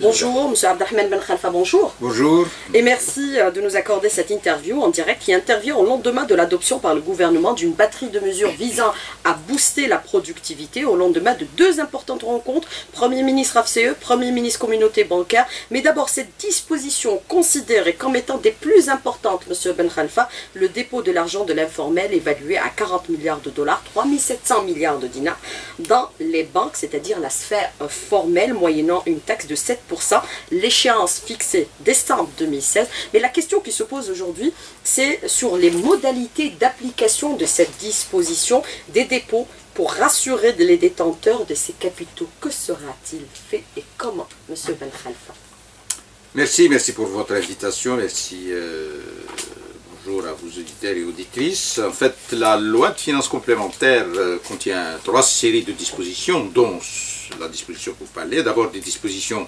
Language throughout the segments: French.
Bonjour, Monsieur Abdahmed Ben Khalfa, bonjour. Bonjour. Et merci euh, de nous accorder cette interview en direct qui intervient au lendemain de l'adoption par le gouvernement d'une batterie de mesures visant à booster la productivité au lendemain de deux importantes rencontres, Premier ministre AFCE, Premier ministre communauté bancaire. Mais d'abord, cette disposition considérée comme étant des plus importantes, Monsieur Ben Khalfa, le dépôt de l'argent de l'informel évalué à 40 milliards de dollars, 3700 milliards de dinars, dans les banques, c'est-à-dire la sphère formelle, moyennant une taxe de 7 l'échéance fixée décembre 2016. Mais la question qui se pose aujourd'hui, c'est sur les modalités d'application de cette disposition des dépôts pour rassurer les détenteurs de ces capitaux. Que sera-t-il fait et comment, Monsieur Ben Khalfa? Merci, merci pour votre invitation. Merci. Euh, bonjour à vos auditeurs et auditrices. En fait, la loi de finances complémentaire euh, contient trois séries de dispositions, dont la disposition que vous parlez. D'abord, des dispositions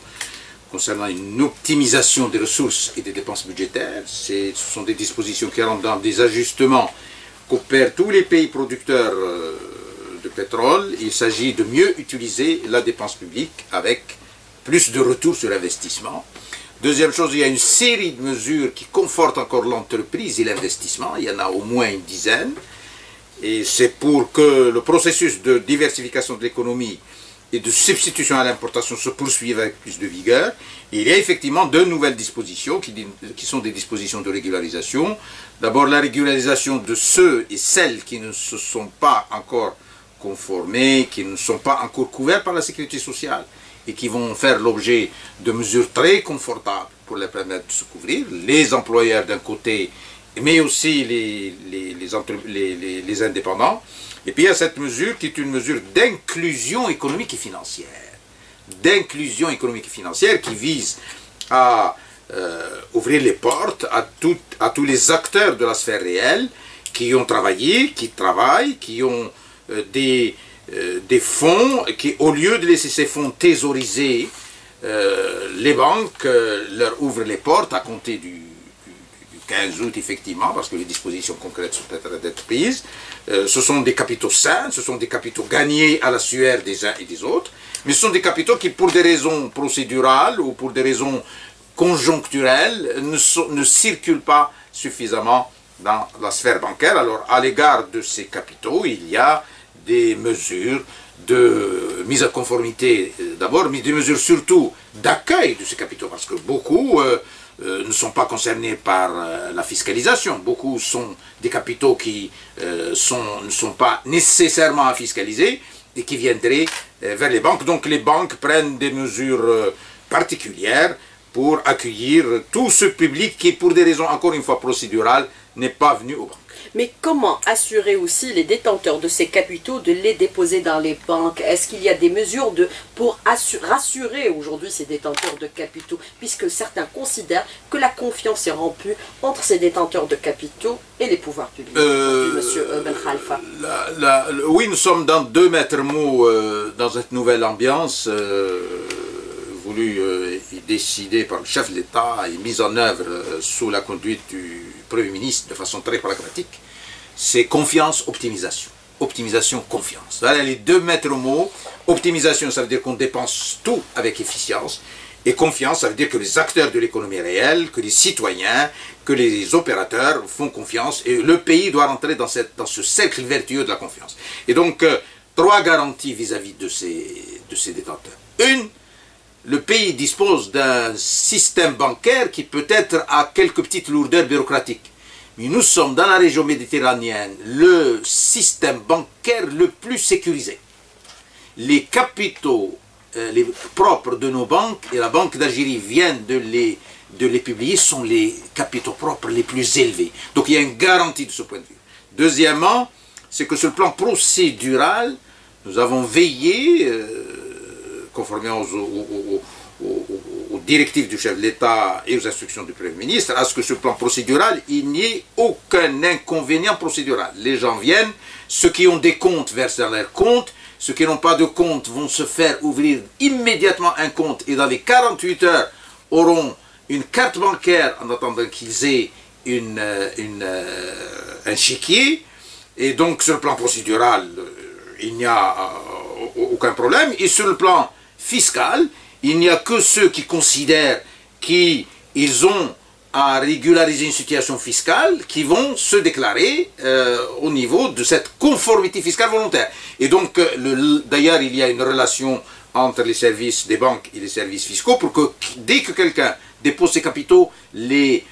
concernant une optimisation des ressources et des dépenses budgétaires. Ce sont des dispositions qui rentrent dans des ajustements qu'opèrent tous les pays producteurs euh, de pétrole. Il s'agit de mieux utiliser la dépense publique avec plus de retour sur investissement. Deuxième chose, il y a une série de mesures qui confortent encore l'entreprise et l'investissement. Il y en a au moins une dizaine. Et c'est pour que le processus de diversification de l'économie et de substitution à l'importation se poursuivent avec plus de vigueur. il y a effectivement deux nouvelles dispositions qui, sont des dispositions de régularisation. D'abord la régularisation de ceux et celles qui ne se sont pas encore conformés, qui ne sont pas encore couverts par la sécurité sociale et qui vont faire l'objet de mesures très confortables pour les permettre de se couvrir. Les employeurs d'un côté, mais aussi les, les, les, les indépendants. Et puis il y a cette mesure qui est une mesure d'inclusion économique et financière. D'inclusion économique et financière qui vise à euh, ouvrir les portes à, tous les acteurs de la sphère réelle qui ont travaillé, qui travaillent, qui ont euh, des, euh, des fonds, qui au lieu de laisser ces fonds thésauriser, les banques leur ouvrent les portes à compter du 15 août, effectivement, parce que les dispositions concrètes sont peut-être d'être prises. Euh, ce sont des capitaux sains, ce sont des capitaux gagnés à la sueur des uns et des autres, mais ce sont des capitaux qui, pour des raisons procédurales ou pour des raisons conjoncturelles, ne, ne circulent pas suffisamment dans la sphère bancaire. Alors, à l'égard de ces capitaux, il y a des mesures de mise à conformité euh, d'abord, mais des mesures surtout d'accueil de ces capitaux, parce que beaucoup euh, euh, ne sont pas concernés par euh, la fiscalisation. Beaucoup sont des capitaux qui euh, ne sont pas nécessairement à fiscaliser et qui viendraient vers les banques. Donc les banques prennent des mesures particulières pour accueillir tout ce public qui, pour des raisons encore une fois procédurales, n'est pas venu aux banques. Mais comment assurer aussi les détenteurs de ces capitaux de les déposer dans les banques? Est-ce qu'il y a des mesures de, pour rassurer aujourd'hui ces détenteurs de capitaux? Puisque certains considèrent que la confiance est rompue entre ces détenteurs de capitaux et les pouvoirs publics. Euh, Monsieur euh, Ben Khalfa. oui, nous sommes dans deux mètres mots euh, dans cette nouvelle ambiance voulue et décidée par le chef de l'État et mise en œuvre sous la conduite du Premier ministre de façon très pragmatique, c'est confiance, optimisation. Optimisation, confiance. Voilà les deux maîtres mots. Optimisation, ça veut dire qu'on dépense tout avec efficience. Et confiance, ça veut dire que les acteurs de l'économie réelle, que les citoyens, que les opérateurs font confiance. Et le pays doit rentrer dans, cette, dans ce cercle vertueux de la confiance. Et donc, euh, trois garanties vis-à-vis de, ces, de ces détenteurs. Une, le pays dispose d'un système bancaire qui peut être à quelques petites lourdeurs bureaucratiques. Mais nous sommes dans la région méditerranéenne le système bancaire le plus sécurisé. Les capitaux euh, propres de nos banques, et la Banque d'Algérie vient de les, de les publier, sont les capitaux propres les plus élevés. Donc il y a une garantie de ce point de vue. Deuxièmement, c'est que sur le plan procédural, nous avons veillé... Euh, conformément aux, directives du chef de l'État et aux instructions du Premier ministre, à ce que ce plan procédural, il n'y ait aucun inconvénient procédural. Les gens viennent, ceux qui ont des comptes versent dans leurs comptes, ceux qui n'ont pas de compte vont se faire ouvrir immédiatement un compte et dans les 48 heures auront une carte bancaire en attendant qu'ils aient une, euh, euh, un chéquier. Et donc sur le plan procédural, euh, il n'y a aucun problème. Et sur le plan fiscal, il n'y a que ceux qui considèrent qu'ils ont à régulariser une situation fiscale qui vont se déclarer euh, au niveau de cette conformité fiscale volontaire. Et donc, euh, d'ailleurs, il y a une relation entre les services des banques et les services fiscaux pour que dès que quelqu'un dépose ses capitaux les,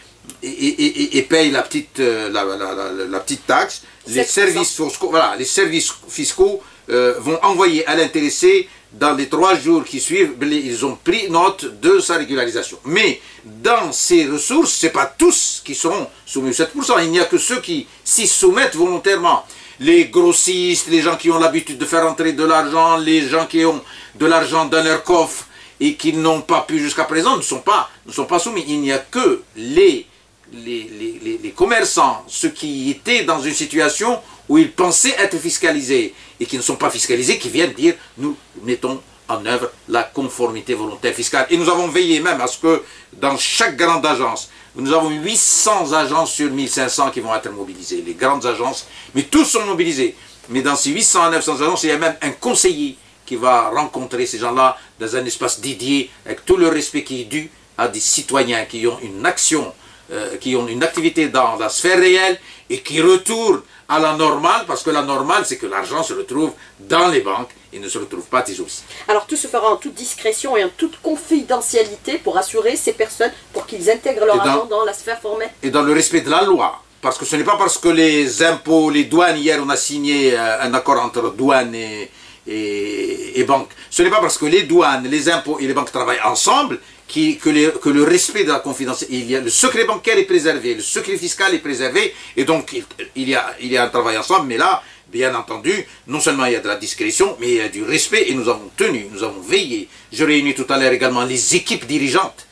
et, paye la petite, euh, la, petite taxe, les services, fiscaux, voilà, les services fiscaux vont envoyer à l'intéressé dans les trois jours qui suivent, ils ont pris note de sa régularisation. Mais dans ces ressources, ce n'est pas tous qui seront soumis aux 7%. Il n'y a que ceux qui s'y soumettent volontairement. Les grossistes, les gens qui ont l'habitude de faire entrer de l'argent, les gens qui ont de l'argent dans leur coffre et qui n'ont pas pu jusqu'à présent ne sont pas, ne sont pas soumis. Il n'y a que les, les, les commerçants, ceux qui étaient dans une situation où ils pensaient être fiscalisés et qui ne sont pas fiscalisés, qui viennent dire nous mettons en œuvre la conformité volontaire fiscale. Et nous avons veillé même à ce que dans chaque grande agence, nous avons 800 agences sur 1500 qui vont être mobilisées, les grandes agences, mais tous sont mobilisés. Mais dans ces 800 à 900 agences, il y a même un conseiller qui va rencontrer ces gens-là dans un espace dédié, avec tout le respect qui est dû à des citoyens qui ont une action, euh, qui ont une activité dans la sphère réelle et qui retournent à la normale, parce que la normale, c'est que l'argent se retrouve dans les banques et ne se retrouve pas toujours. Alors tout se fera en toute discrétion et en toute confidentialité pour assurer ces personnes, pour qu'ils intègrent leur argent dans la sphère formelle. Et dans le respect de la loi. Parce que ce n'est pas parce que les impôts, les douanes, hier on a signé euh, un accord entre douanes et, et, et banques. Ce n'est pas parce que les douanes, les impôts et les banques travaillent ensemble que, le respect de la confidentialité, le secret bancaire est préservé, le secret fiscal est préservé, et donc il, y a, un travail ensemble, mais là, bien entendu, non seulement il y a de la discrétion, mais il y a du respect, et nous avons tenu, nous avons veillé. Je réunis tout à l'heure également les équipes dirigeantes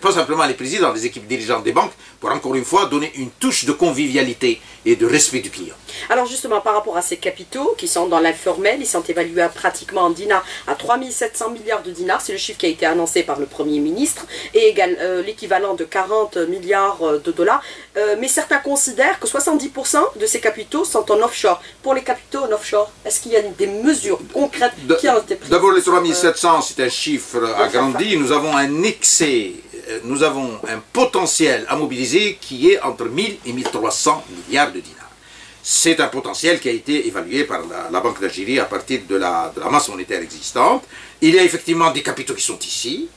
pas simplement les présidents des équipes dirigeantes des banques, pour encore une fois donner une touche de convivialité et de respect du client. Alors justement, par rapport à ces capitaux qui sont dans l'informel, ils sont évalués à pratiquement en dinars à 3700 milliards de dinars, c'est le chiffre qui a été annoncé par le Premier ministre, et euh, l'équivalent de 40 milliards euh, de dollars. Euh, mais certains considèrent que 70% de ces capitaux sont en offshore. Pour les capitaux en offshore, est-ce qu'il y a des mesures concrètes qui ont été prises D'abord, les 3700, c'est un chiffre agrandi. Nous avons un excès euh, nous avons un potentiel à mobiliser qui est entre 1000 et 1300 milliards de dinars. C'est un potentiel qui a été évalué par la, Banque d'Algérie à partir de la, masse monétaire existante. Il y a effectivement des capitaux qui sont ici.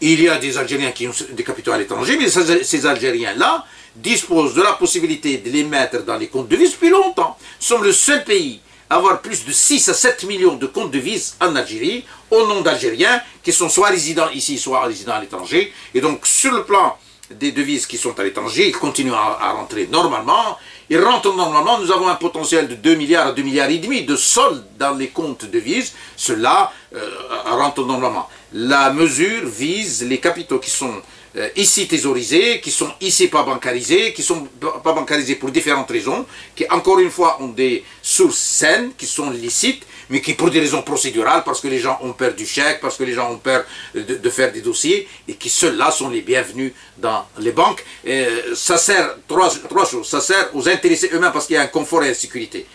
Il y a des Algériens qui ont des capitaux à l'étranger, mais ces Algériens-là disposent de la possibilité de les mettre dans les comptes de vie depuis longtemps. Nous sommes le seul pays avoir plus de 6 à 7 millions de comptes de devises en Algérie, au nom d'Algériens qui sont soit résidents ici, soit résidents à l'étranger. Et donc, sur le plan des devises qui sont à l'étranger, ils continuent à, rentrer normalement. Ils rentrent normalement. Nous avons un potentiel de 2 milliards à 2 milliards et demi de soldes dans les comptes de devises. Cela euh, rentre normalement. La mesure vise les capitaux qui sont euh, ici thésaurisés, qui sont ici pas bancarisés, qui sont pas bancarisés pour différentes raisons, qui encore une fois ont des sources saines, qui sont licites, mais qui pour des raisons procédurales, parce que les gens ont peur du chèque, parce que les gens ont peur de, faire des dossiers, et qui ceux-là sont les bienvenus dans les banques. ça sert, trois, trois choses, ça sert aux intéressés eux-mêmes parce qu'il y a un confort et une sécurité.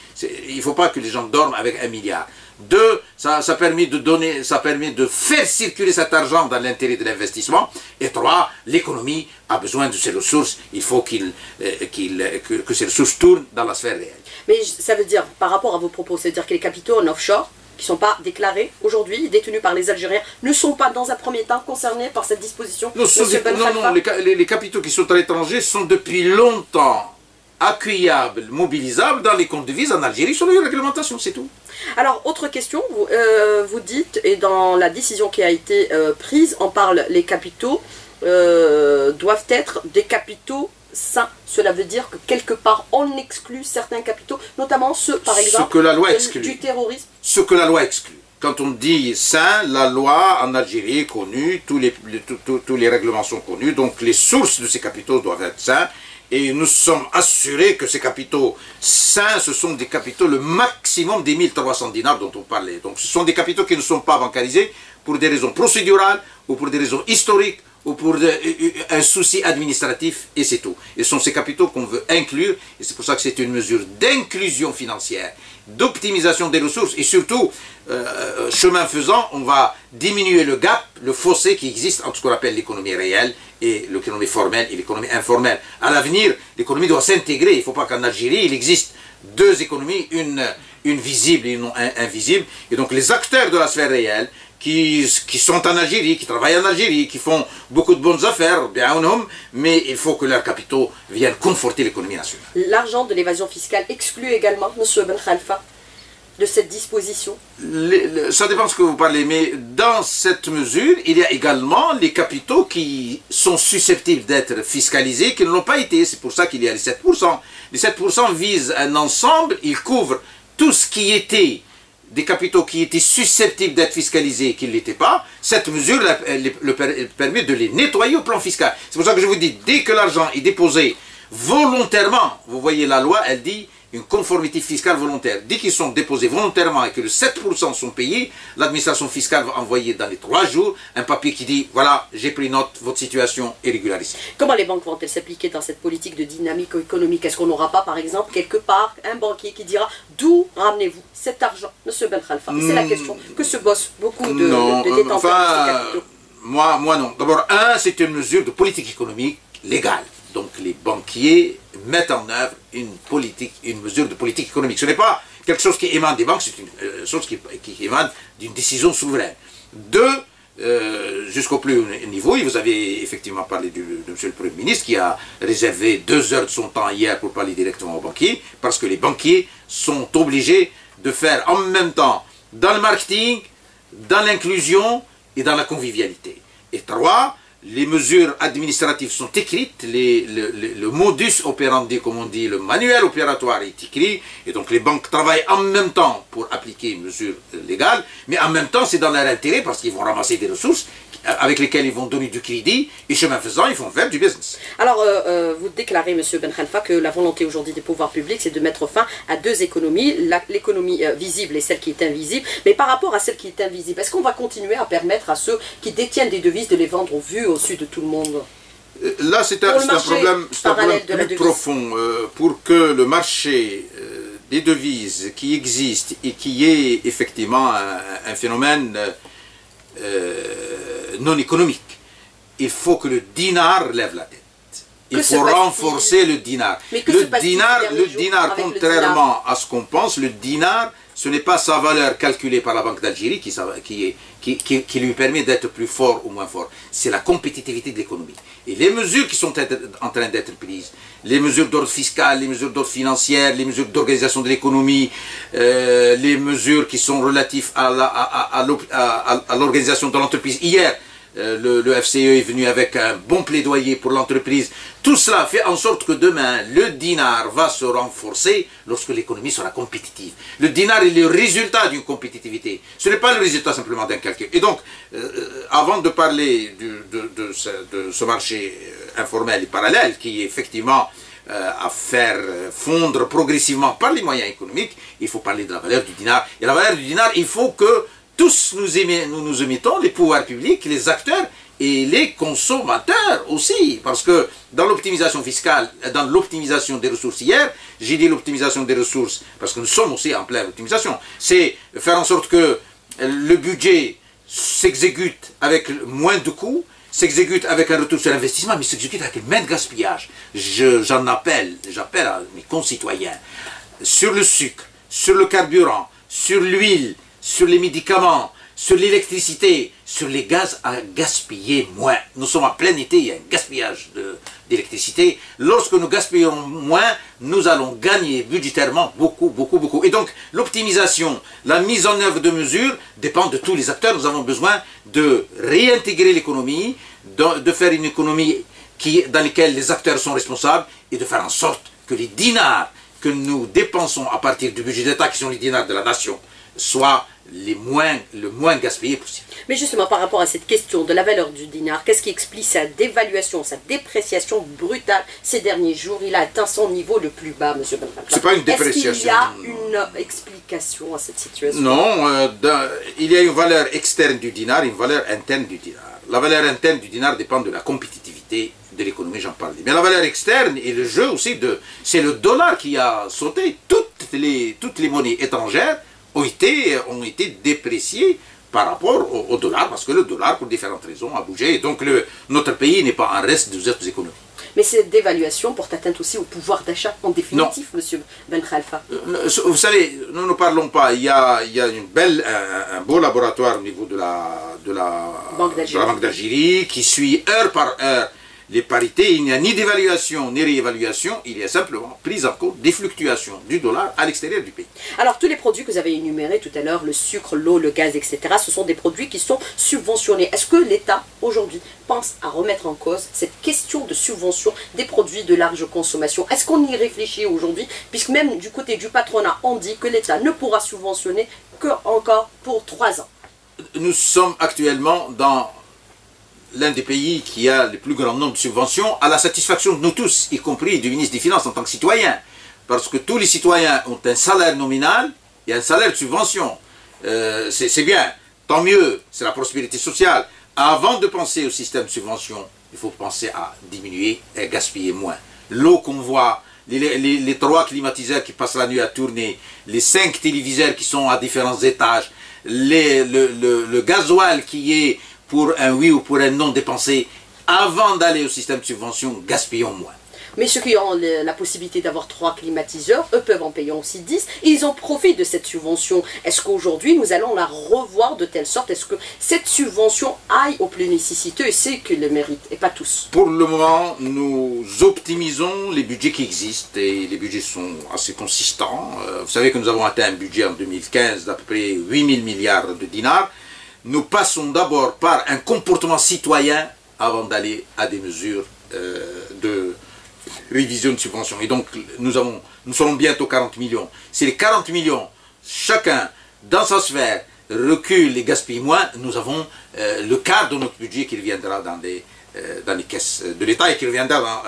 Il ne faut pas que les gens dorment avec un milliard. Deux, ça, ça, permet de donner, ça permet de faire circuler cet argent dans l'intérêt de l'investissement. Et trois, l'économie a besoin de ces ressources. Il faut qu'il, euh, qu'il, que, que, ces ressources tournent dans la sphère réelle. Mais ça veut dire, par rapport à vos propos, c'est-à-dire que les capitaux en offshore, qui ne sont pas déclarés aujourd'hui, détenus par les Algériens, ne sont pas dans un premier temps concernés par cette disposition Non, non, non les, les capitaux qui sont à l'étranger sont depuis longtemps accueillables, mobilisables dans les comptes de vise en Algérie sur les réglementations, c'est tout. Alors, autre question, vous, euh, vous, dites, et dans la décision qui a été euh, prise, on parle les capitaux euh, doivent être des capitaux sains. Cela veut dire que quelque part, on exclut certains capitaux, notamment ceux, par exemple, Ce que la loi exclut. du terrorisme. Ce que la loi exclut. Quand on dit sain, la loi en Algérie est connue, tous les, tous les règlements sont connus, donc les sources de ces capitaux doivent être sains et nous sommes assurés que ces capitaux sains, ce sont des capitaux, le maximum des 1300 dinars dont on parlait. Donc ce sont des capitaux qui ne sont pas bancarisés pour des raisons procédurales ou pour des raisons historiques ou pour un souci administratif, et c'est tout. Et ce sont ces capitaux qu'on veut inclure, et c'est pour ça que c'est une mesure d'inclusion financière, d'optimisation des ressources, et surtout, euh, chemin faisant, on va diminuer le gap, le fossé qui existe entre ce qu'on appelle l'économie réelle et l'économie formelle et l'économie informelle. À l'avenir, l'économie doit s'intégrer. Il ne faut pas qu'en Algérie, il existe deux économies, une, une visible et une invisible. Et donc les acteurs de la sphère réelle, qui, qui, sont en Algérie, qui travaillent en Algérie, qui font beaucoup de bonnes affaires, bien homme, mais il faut que leurs capitaux viennent conforter l'économie nationale. L'argent de l'évasion fiscale exclut également, M. Ben Khalfa, de cette disposition Ça dépend de ce que vous parlez, mais dans cette mesure, il y a également les capitaux qui sont susceptibles d'être fiscalisés, qui ne l'ont pas été. C'est pour ça qu'il y a les 7%. Les 7% visent un ensemble, ils couvrent tout ce qui était des capitaux qui étaient susceptibles d'être fiscalisés et qui ne l'étaient pas, cette mesure le permet de les nettoyer au plan fiscal. C'est pour ça que je vous dis, dès que l'argent est déposé volontairement, vous voyez la loi, elle dit une conformité fiscale volontaire. Dès qu'ils sont déposés volontairement et que le 7% sont payés, l'administration fiscale va envoyer dans les trois jours un papier qui dit voilà, j'ai pris note, votre situation est régularisée. Comment les banques vont-elles s'appliquer dans cette politique de dynamique économique? Est-ce qu'on n'aura pas, par exemple, quelque part, un banquier qui dira d'où ramenez-vous cet argent, monsieur Ben Khalfa? C'est la hmm. question que se bossent beaucoup de, non, de détenteurs enfin, Moi, moi non. D'abord, un, c'est une mesure de politique économique légale. Donc les banquiers mettent en œuvre une politique, une mesure de politique économique. Ce n'est pas quelque chose qui émane des banques, c'est une euh, chose qui, émane d'une décision souveraine. Deux, euh, jusqu'au plus haut niveau, et vous avez effectivement parlé de M. le Premier ministre qui a réservé deux heures de son temps hier pour parler directement aux banquiers, parce que les banquiers sont obligés de faire en même temps dans le marketing, dans l'inclusion et dans la convivialité. Et trois, les mesures administratives sont écrites, le, modus operandi, comme on dit, le manuel opératoire est écrit, et donc les banques travaillent en même temps pour appliquer une mesure légale, mais en même temps c'est dans leur intérêt parce qu'ils vont ramasser des ressources avec lesquels ils vont donner du crédit, et chemin faisant, ils vont faire du business. Alors, euh, euh, vous déclarez, M. Ben Khalfa, que la volonté aujourd'hui des pouvoirs publics, c'est de mettre fin à deux économies, l'économie euh, visible et celle qui est invisible. Mais par rapport à celle qui est invisible, est-ce qu'on va continuer à permettre à ceux qui détiennent des devises de les vendre au vu, au su de tout le monde Là, c'est un, problème, plus profond. pour que le marché des devises qui existe et qui est effectivement un, phénomène non économique. Il faut que le dinar lève la tête. Il faut renforcer le dinar. le dinar, le dinar, contrairement à ce qu'on pense, le dinar, ce n'est pas sa valeur calculée par la Banque d'Algérie qui, qui, qui, qui, lui permet d'être plus fort ou moins fort. C'est la compétitivité de l'économie. Et les mesures qui sont en train d'être prises, les mesures d'ordre fiscal, les mesures d'ordre financier, les mesures d'organisation de l'économie, euh, les mesures qui sont relatives à l'organisation de l'entreprise. Hier, euh, le, FCE est venu avec un bon plaidoyer pour l'entreprise. Tout cela fait en sorte que demain, le dinar va se renforcer lorsque l'économie sera compétitive. Le dinar est le résultat d'une compétitivité. Ce n'est pas le résultat simplement d'un calcul. Et donc, euh, avant de parler de, ce, marché euh, informel et parallèle, qui est effectivement à faire fondre progressivement par les moyens économiques, il faut parler de la valeur du dinar. Et la valeur du dinar, il faut que tous nous, nous nous émettons, les pouvoirs publics, les acteurs et les consommateurs aussi. Parce que dans l'optimisation fiscale, dans l'optimisation des ressources hier, j'ai dit l'optimisation des ressources, parce que nous sommes aussi en pleine optimisation, c'est faire en sorte que le budget s'exécute avec moins de coûts, s'exécute avec un retour sur investissement, mais s'exécute avec moins de gaspillage. J'en appelle, j'appelle à mes concitoyens, sur le sucre, sur le carburant, sur l'huile, sur les médicaments, sur l'électricité, sur les gaz à gaspiller moins. Nous sommes en plein été, il y a un gaspillage d'électricité. Lorsque nous gaspillons moins, nous allons gagner budgétairement beaucoup, beaucoup, beaucoup. Et donc, l'optimisation, la mise en œuvre de mesures dépend de tous les acteurs. Nous avons besoin de réintégrer l'économie, de, faire une économie dans laquelle les acteurs sont responsables et de faire en sorte que les dinars que nous dépensons à partir du budget d'État, qui sont les dinars de la nation, soient les moins, le moins gaspillé possible. Mais justement, par rapport à cette question de la valeur du dinar, qu'est-ce qui explique sa dévaluation, sa dépréciation brutale ces derniers jours? Il a atteint son niveau le plus bas, M. Ben C'est pas une dépréciation. Est-ce qu'il y a une explication à cette situation? Non, euh, il y a une valeur externe du dinar et une valeur interne du dinar. la valeur interne du dinar dépend de la compétitivité de l'économie, j'en parlais. Mais la valeur externe et le jeu aussi, de, c'est le dollar qui a sauté. Toutes les, toutes les monnaies étrangères ont été, ont été dépréciées par rapport au, dollar, parce que le dollar, pour différentes raisons, a bougé. Et donc le, notre pays n'est pas un reste des autres économies. Mais cette dévaluation porte atteinte aussi au pouvoir d'achat en définitif, monsieur Ben Khalfa. Euh, vous savez, nous ne parlons pas. Il y a, il y a une belle, un, beau laboratoire au niveau de la, de la Banque d'Algérie qui suit heure par heure les parités, il n'y a ni d'évaluation ni réévaluation, il y a simplement prise en compte des fluctuations du dollar à l'extérieur du pays. Alors tous les produits que vous avez énumérés tout à l'heure, le sucre, l'eau, le gaz, etc., ce sont des produits qui sont subventionnés. Est-ce que l'État aujourd'hui pense à remettre en cause cette question de subvention des produits de large consommation? Est-ce qu'on y réfléchit aujourd'hui? Puisque même du côté du patronat, on dit que l'État ne pourra subventionner que encore pour trois ans. Nous sommes actuellement dans l'un des pays qui a le plus grand nombre de subventions, à la satisfaction de nous tous, y compris du ministre des Finances en tant que citoyen. Parce que tous les citoyens ont un salaire nominal et un salaire de subvention. Euh, c'est bien, tant mieux, c'est la prospérité sociale. Avant de penser au système de subvention, il faut penser à diminuer et gaspiller moins. L'eau qu'on voit, les, trois climatiseurs qui passent la nuit à tourner, les cinq téléviseurs qui sont à différents étages, le, le, le gasoil qui est pour un oui ou pour un non dépensé avant d'aller au système de subvention, gaspillons moins. Mais ceux qui ont la possibilité d'avoir trois climatiseurs, eux peuvent en payer aussi 10 et ils ont profité de cette subvention. Est-ce qu'aujourd'hui nous allons la revoir de telle sorte? Est-ce que cette subvention aille aux plus nécessiteux? Et ceux qui le méritent et pas tous Pour le moment, nous optimisons les budgets qui existent et les budgets sont assez consistants. Euh, vous savez que nous avons atteint un budget en 2015 d'à peu près 8 000 milliards de dinars nous passons d'abord par un comportement citoyen avant d'aller à des mesures euh, de révision de subvention. Et donc, nous, avons, nous serons bientôt 40 millions. Si les 40 millions, chacun dans sa sphère, recule et gaspille moins, nous avons euh, le quart de notre budget qui reviendra dans les, euh, dans les caisses de l'État et qui reviendra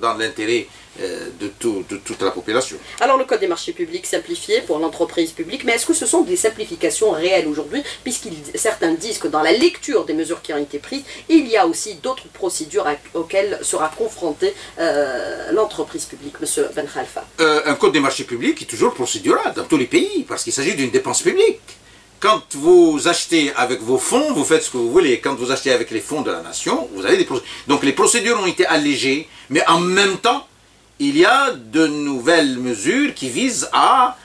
dans l'intérêt euh, de, toute la population. Alors le Code des marchés publics simplifié pour l'entreprise publique, mais est-ce que ce sont des simplifications réelles aujourd'hui Puisque certains disent que dans la lecture des mesures qui ont été prises, il y a aussi d'autres procédures auxquelles sera confrontée euh, l'entreprise publique, Monsieur Ben Khalfa? Euh, un Code des marchés publics est toujours procédural dans tous les pays, parce qu'il s'agit d'une dépense publique quand vous achetez avec vos fonds, vous faites ce que vous voulez. Quand vous achetez avec les fonds de la nation, vous avez des procédures. Donc les procédures ont été allégées, mais en même temps, il y a de nouvelles mesures qui visent à,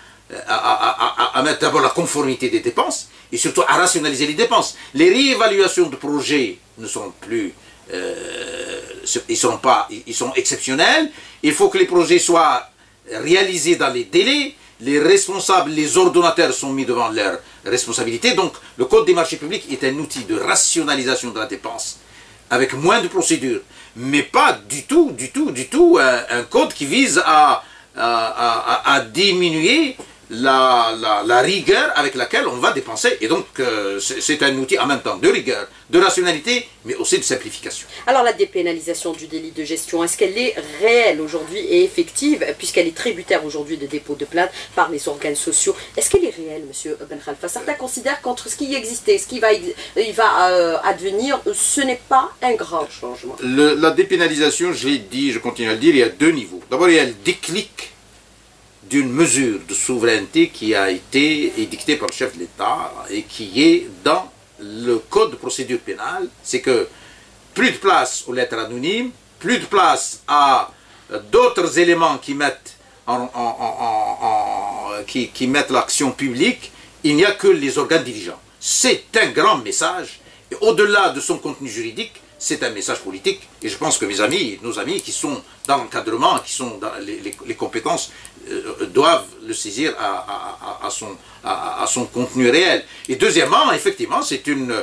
mettre d'abord la conformité des dépenses et surtout à rationaliser les dépenses. Les réévaluations de projets ne sont plus... Euh, ils, sont pas, ils sont exceptionnels. Il faut que les projets soient réalisés dans les délais. Les responsables, les ordonnateurs sont mis devant leurs responsabilités. Donc le Code des marchés publics est un outil de rationalisation de la dépense avec moins de procédures mais pas du tout, du tout, du tout un, code qui vise à diminuer la, la, rigueur avec laquelle on va dépenser. Et donc, euh, c'est un outil en même temps de rigueur, de rationalité, mais aussi de simplification. Alors, la dépénalisation du délit de gestion, est-ce qu'elle est réelle aujourd'hui et effective, puisqu'elle est tributaire aujourd'hui de dépôt de plainte par les organes sociaux? Est-ce qu'elle est réelle, monsieur Ben Khalfa? Certains considèrent qu'entre ce qui existait et ce qui va, il va euh, advenir, ce n'est pas un grand changement. la dépénalisation, je l'ai dit, je continue à le dire, il y a deux niveaux. D'abord, il y a le déclic d'une mesure de souveraineté qui a été édictée par le chef de l'État et qui est dans le code de procédure pénale, c'est que plus de place aux lettres anonymes, plus de place à d'autres éléments qui mettent, qui, qui mettent l'action publique, il n'y a que les organes dirigeants. C'est un grand message, au-delà de son contenu juridique, c'est un message politique. Et je pense que mes amis, nos amis qui sont dans l'encadrement, qui sont dans les, compétences, euh, doivent le saisir à, son, contenu réel. Et deuxièmement, effectivement, c'est une,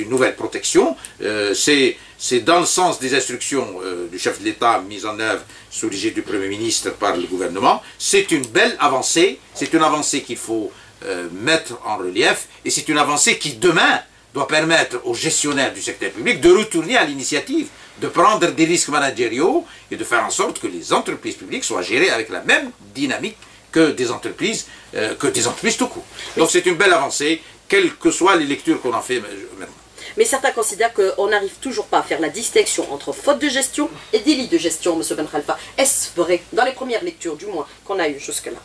une nouvelle protection. Euh, c'est dans le sens des instructions euh, du chef de l'État mises en œuvre sous l'égide du Premier ministre par le gouvernement. C'est une belle avancée. C'est une avancée qu'il faut mettre en relief. Et c'est une avancée qui, demain, doit permettre aux gestionnaires du secteur public de retourner à l'initiative, de prendre des risques managériaux et de faire en sorte que les entreprises publiques soient gérées avec la même dynamique que des entreprises, euh, que des entreprises tout court. Donc c'est une belle avancée, quelles que soient les lectures qu'on en fait maintenant. Mais certains considèrent qu'on n'arrive toujours pas à faire la distinction entre faute de gestion et délit de gestion, M. Ben Khalfa. Est-ce vrai, dans les premières lectures du moins, qu'on a eues jusque-là?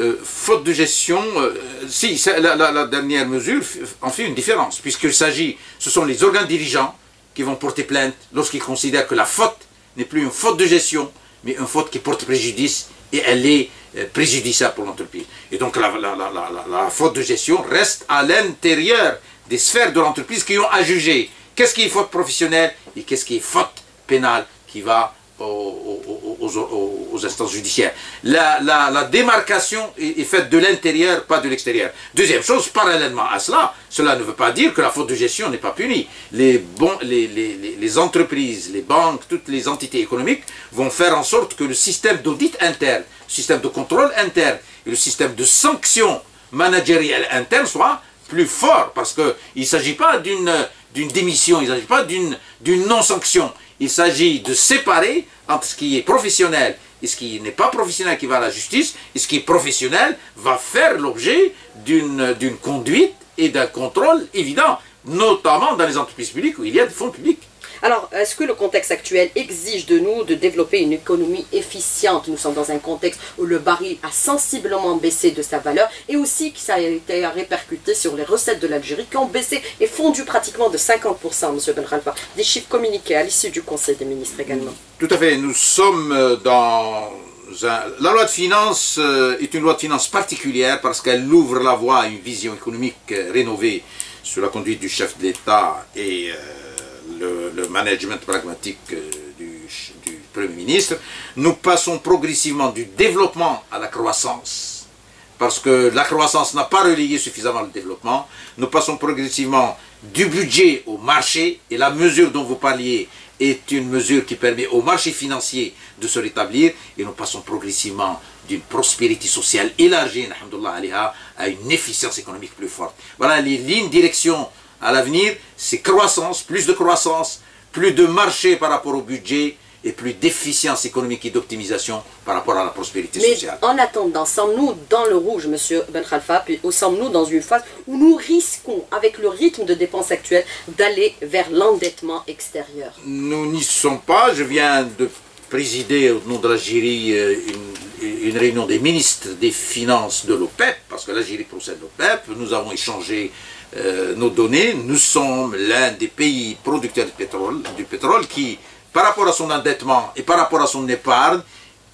Euh, faute de gestion, euh, si, la, dernière mesure en fait une différence, puisqu'il s'agit, ce sont les organes dirigeants qui vont porter plainte lorsqu'ils considèrent que la faute n'est plus une faute de gestion, mais une faute qui porte préjudice et elle est euh, préjudiciable pour l'entreprise. Et donc la, la, faute de gestion reste à l'intérieur des sphères de l'entreprise qui ont à juger qu'est-ce qui est faute professionnelle et qu'est-ce qui est faute pénale qui va aux, instances judiciaires. La, démarcation est, faite de l'intérieur, pas de l'extérieur. Deuxième chose, parallèlement à cela, cela ne veut pas dire que la faute de gestion n'est pas punie. Les, les, entreprises, les banques, toutes les entités économiques vont faire en sorte que le système d'audit interne, le système de contrôle interne et le système de sanction managérielle interne soit plus fort parce qu'il ne s'agit pas d'une démission, il ne s'agit pas d'une non-sanction. Il s'agit de séparer entre ce qui est professionnel et ce qui n'est pas professionnel qui va à la justice, et ce qui est professionnel va faire l'objet d'une conduite et d'un contrôle évident, notamment dans les entreprises publiques où il y a des fonds publics. Alors, est-ce que le contexte actuel exige de nous de développer une économie efficiente? Nous sommes dans un contexte où le baril a sensiblement baissé de sa valeur et aussi que ça a été répercuté sur les recettes de l'Algérie qui ont baissé et fondu pratiquement de 50%, M. Benralfa. Des chiffres communiqués à l'issue du Conseil des ministres également. Tout à fait. Nous sommes euh, dans la loi de finances euh, est une loi de finances particulière parce qu'elle ouvre la voie à une vision économique euh, rénovée sur la conduite du chef d'État et le, management pragmatique euh, du, Premier ministre, nous passons progressivement du développement à la croissance, parce que la croissance n'a pas relayé suffisamment le développement, nous passons progressivement du budget au marché, et la mesure dont vous parliez est une mesure qui permet au marché financier de se rétablir, et nous passons progressivement d'une prospérité sociale élargie, à une efficience économique plus forte. Voilà les lignes direction à l'avenir, c'est croissance, plus de croissance, plus de marché par rapport au budget et plus d'efficience économique et d'optimisation par rapport à la prospérité sociale. En attendant, sommes-nous dans le rouge, M. Ben Khalfa, ou sommes-nous dans une phase où nous risquons, avec le rythme de dépenses actuel, d'aller vers l'endettement extérieur? Nous n'y sommes pas. Je viens de présider au nom de l'Algérie euh, une, une, réunion des ministres des Finances de l'OPEP, parce que l'Algérie procède l'OPEP. Nous avons échangé euh, nos données, nous sommes l'un des pays producteurs de du pétrole qui, par rapport à son endettement et par rapport à son épargne,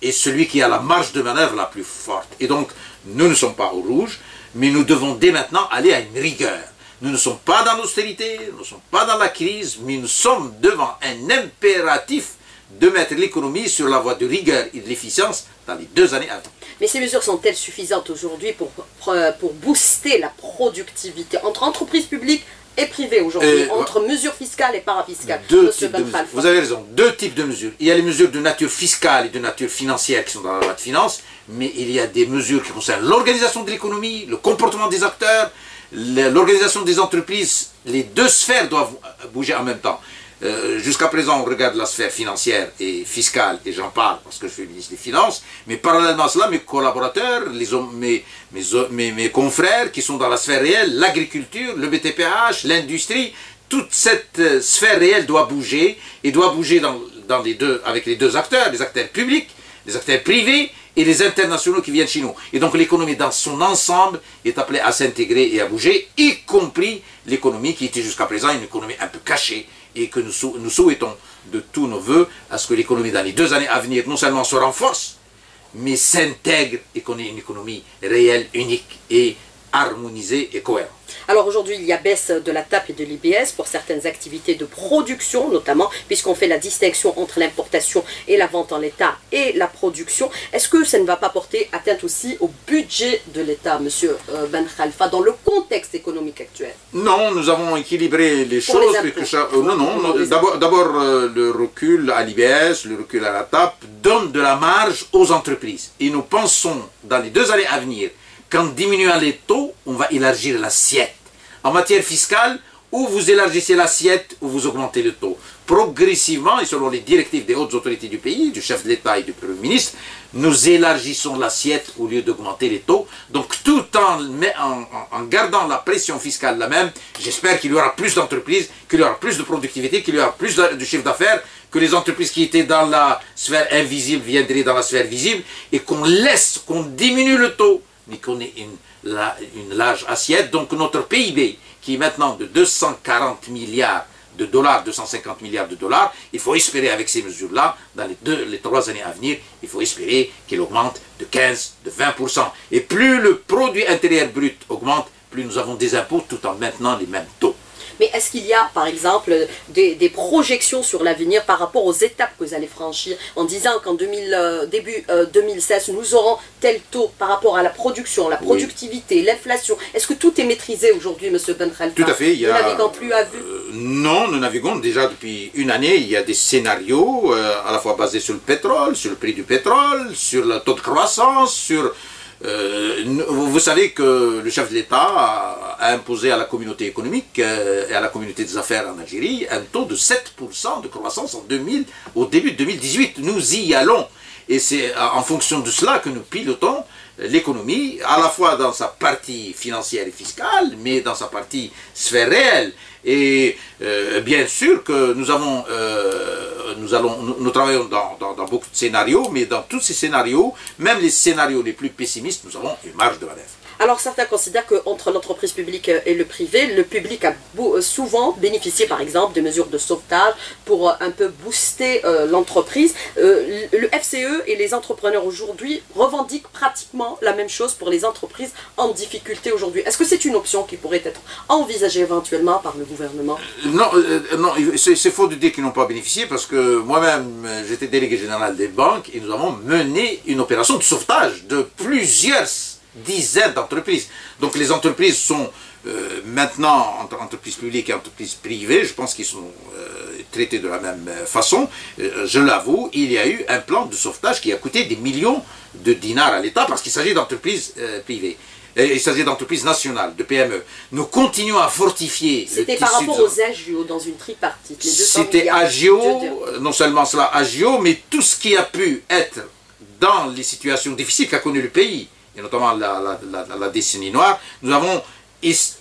est celui qui a la marge de manœuvre la plus forte. Et donc, nous ne sommes pas au rouge, mais nous devons dès maintenant aller à une rigueur. Nous ne sommes pas dans l'austérité, nous ne sommes pas dans la crise, mais nous sommes devant un impératif de mettre l'économie sur la voie de rigueur et de l'efficience dans les deux années à venir. Mais ces mesures sont-elles suffisantes aujourd'hui pour, pour, booster la productivité entre entreprises publiques et privées aujourd'hui, euh, entre mesures fiscales et parafiscales deux Vous avez raison, deux types de mesures. Il y a les mesures de nature fiscale et de nature financière qui sont dans la loi de finances, mais il y a des mesures qui concernent l'organisation de l'économie, le comportement des acteurs, l'organisation des entreprises. Les deux sphères doivent bouger en même temps. Euh, jusqu'à présent, on regarde la sphère financière et fiscale, et j'en parle parce que je suis ministre des Finances, mais parallèlement à cela, mes collaborateurs, les mes, confrères qui sont dans la sphère réelle, l'agriculture, le BTPH, l'industrie, toute cette euh, sphère réelle doit bouger, et doit bouger avec les deux acteurs, les acteurs publics, les acteurs privés et les internationaux qui viennent chez nous. Et donc l'économie dans son ensemble est appelée à s'intégrer et à bouger, y compris l'économie qui était jusqu'à présent une économie un peu cachée et que nous, souhaitons de tous nos voeux à ce que l'économie dans les deux années à venir non seulement se renforce, mais s'intègre et qu'on ait une économie réelle, unique et harmonisée et cohérente. Alors aujourd'hui, il y a baisse de la TAP et de l'IBS pour certaines activités de production, notamment, puisqu'on fait la distinction entre l'importation et la vente en l'État et la production. Est-ce que ça ne va pas porter atteinte aussi au budget de l'État, Monsieur euh, Ben Khalfa, dans le contexte économique actuel? Non, nous avons équilibré les choses. Euh, non, non, d'abord euh, le recul à l'IBS, le recul à la TAP donne de la marge aux entreprises. Et nous pensons, dans les deux années à venir, qu'en diminuant les taux, on va élargir l'assiette. En matière fiscale, ou vous élargissez l'assiette ou vous augmentez le taux. Progressivement, et selon les directives des hautes autorités du pays, du chef de l'État et du Premier ministre, nous élargissons l'assiette au lieu d'augmenter les taux. Donc tout en gardant la pression fiscale la même, j'espère qu'il y aura plus d'entreprises, qu'il y aura plus de productivité, qu'il y aura plus de, chiffre d'affaires, que les entreprises qui étaient dans la sphère invisible viendraient dans la sphère visible, et qu'on laisse, qu'on diminue le taux, mais qu'on ait une, large assiette. Donc notre PIB, qui est maintenant de 240 milliards de dollars, 250 milliards de dollars, il faut espérer avec ces mesures-là, dans les, deux, les trois années à venir, il faut espérer qu'il augmente de 15, de 20%. Et plus le produit intérieur brut augmente, plus nous avons des impôts tout en maintenant les mêmes taux. Mais est-ce qu'il y a, par exemple, des, projections sur l'avenir par rapport aux étapes que vous allez franchir en disant qu'en euh, début 2016, euh, nous aurons tel taux par rapport à la production, la productivité, l'inflation? Est-ce que tout est maîtrisé aujourd'hui, M. Ben Tout à fait. Il naviguons plus à vue euh, Non, nous naviguons déjà depuis une année. Il y a des scénarios à la fois basés sur le pétrole, sur le prix du pétrole, sur le taux de croissance, sur euh, vous savez que le chef de l'État a, imposé à la communauté économique euh, et à la communauté des affaires en Algérie un taux de 7% de croissance en 2000, au début de 2018. Nous y allons. Et c'est en fonction de cela que nous pilotons l'économie, à la fois dans sa partie financière et fiscale, mais dans sa partie sphère réelle. Et euh, bien sûr que nous avons, euh, nous allons, nous, travaillons dans, dans, beaucoup de scénarios, mais dans tous ces scénarios, même les scénarios les plus pessimistes, nous avons une marge de manœuvre. Alors certains considèrent qu'entre l'entreprise publique et le privé, le public a souvent bénéficié par exemple de mesures de sauvetage pour euh, un peu booster euh, l'entreprise. Euh, le FCE et les entrepreneurs aujourd'hui revendiquent pratiquement la même chose pour les entreprises en difficulté aujourd'hui. Est-ce que c'est une option qui pourrait être envisagée éventuellement par le gouvernement? Non, non c'est faux de dire qu'ils n'ont pas bénéficié parce que moi-même j'étais délégué général des banques et nous avons mené une opération de sauvetage de plusieurs dizaines d'entreprises. Donc les entreprises sont euh, maintenant, entre entreprises publiques et entreprises privées, je pense qu'ils sont euh, traités de la même euh, façon. je l'avoue, il y a eu un plan de sauvetage qui a coûté des millions de dinars à l'État parce qu'il s'agit d'entreprises privées. il s'agit d'entreprises nationales, de PME. Nous continuons à fortifier. C'était par rapport aux agios dans une tripartite. C'était agio, non seulement cela agio, mais tout ce qui a pu être dans les situations difficiles qu'a connu le pays et notamment la, la, décennie noire, nous avons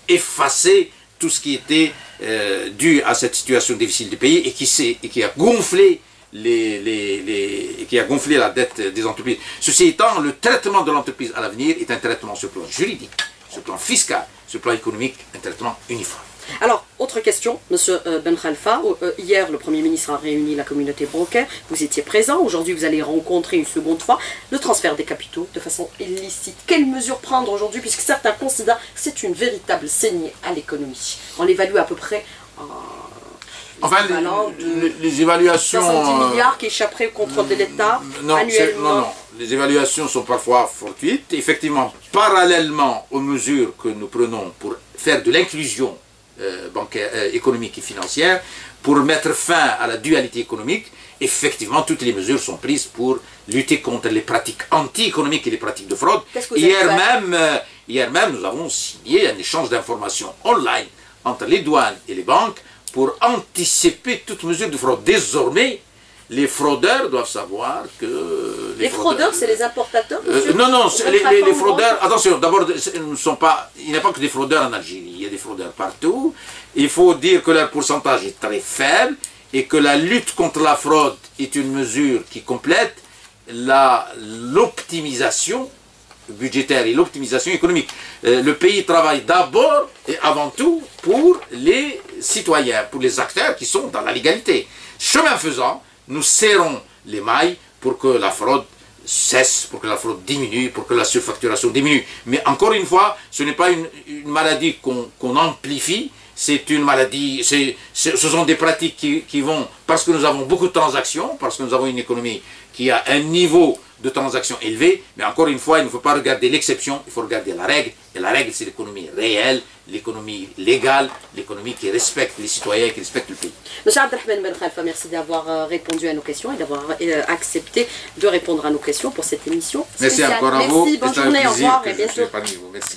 effacé tout ce qui était euh, dû à cette situation difficile du pays et qui, et qui a gonflé les, les, les, qui a gonflé la dette des entreprises. Ceci étant, le traitement de l'entreprise à l'avenir est un traitement sur le plan juridique, sur le plan fiscal, sur le plan économique, un traitement uniforme. Alors, autre question, Monsieur euh, Ben Khalfa. Euh, hier, le Premier ministre a réuni la communauté bancaire. Vous étiez présent. Aujourd'hui, vous allez rencontrer une seconde fois le transfert des capitaux de façon illicite. Quelles mesures prendre aujourd'hui Puisque certains considèrent que c'est une véritable saignée à l'économie? On l'évalue à peu près en... Enfin, les, évaluations... 70 euh, milliards qui échapperaient au contrôle de l'État annuellement. Non, non, les évaluations sont parfois fortuites. Effectivement, parallèlement aux mesures que nous prenons pour faire de l'inclusion euh, bancaire, euh, économique et financière, pour mettre fin à la dualité économique, effectivement, toutes les mesures sont prises pour lutter contre les pratiques anti-économiques et les pratiques de fraude. Hier même, euh, hier même, nous avons signé un échange d'informations online entre les douanes et les banques pour anticiper toute mesure de fraude. Désormais, les fraudeurs doivent savoir que... Les, fraudeurs, c'est les importateurs euh, Non, non, les, fraudeurs... Attention, d'abord. Il n'y a pas que des fraudeurs en Algérie, il y a des fraudeurs partout. Il faut dire que leur pourcentage est très faible et que la lutte contre la fraude est une mesure qui complète l'optimisation budgétaire et l'optimisation économique. Euh, le pays travaille d'abord et avant tout pour les citoyens, pour les acteurs qui sont dans la légalité. Chemin faisant, nous serrons les mailles pour que la fraude cesse, pour que la fraude diminue, pour que la surfacturation diminue. Mais encore une fois, ce n'est pas une, maladie qu'on amplifie, c'est une maladie, ce sont des pratiques qui, qui, vont, parce que nous avons beaucoup de transactions, parce que nous avons une économie qui a un niveau de transactions élevé, mais encore une fois, il ne faut pas regarder l'exception, il faut regarder la règle, et la règle c'est l'économie réelle, l'économie légale, l'économie qui respecte les citoyens, qui respecte le pays. Monsieur Abdelrahman Ben Khalfa, merci d'avoir euh, répondu à nos questions et d'avoir euh, accepté de répondre à nos questions pour cette émission. Merci encore à vous. Merci, bonne journée, au revoir et bientôt. Merci.